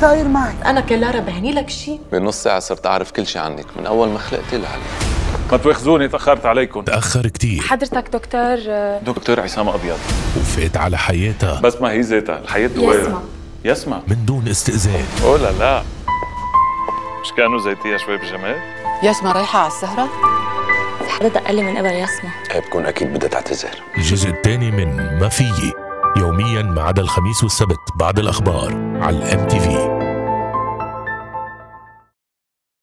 صاير معك. أنا كلارا بهني لك شيء بنص ساعة صرت أعرف كل شيء عنك من أول ما خلقتي لهلا. ما تواخذوني تأخرت عليكم. تأخر كتير. حضرتك دكتور دكتور عصام أبيض. وفات على حياتها. بس ما هي ذاتها الحياة دوائر يسمع. يسمع. من دون استئذان. أوه لا لا. مش كانوا زيتيها شوي بجمال؟ ياسمة رايحة على السهرة؟ حضرتك قال لي من قبل يسمع. هي بكون أكيد بدها تعتذر. الجزء الثاني من ما فيي. يوميا ما عدا الخميس والسبت بعد الأخبار على الام تي في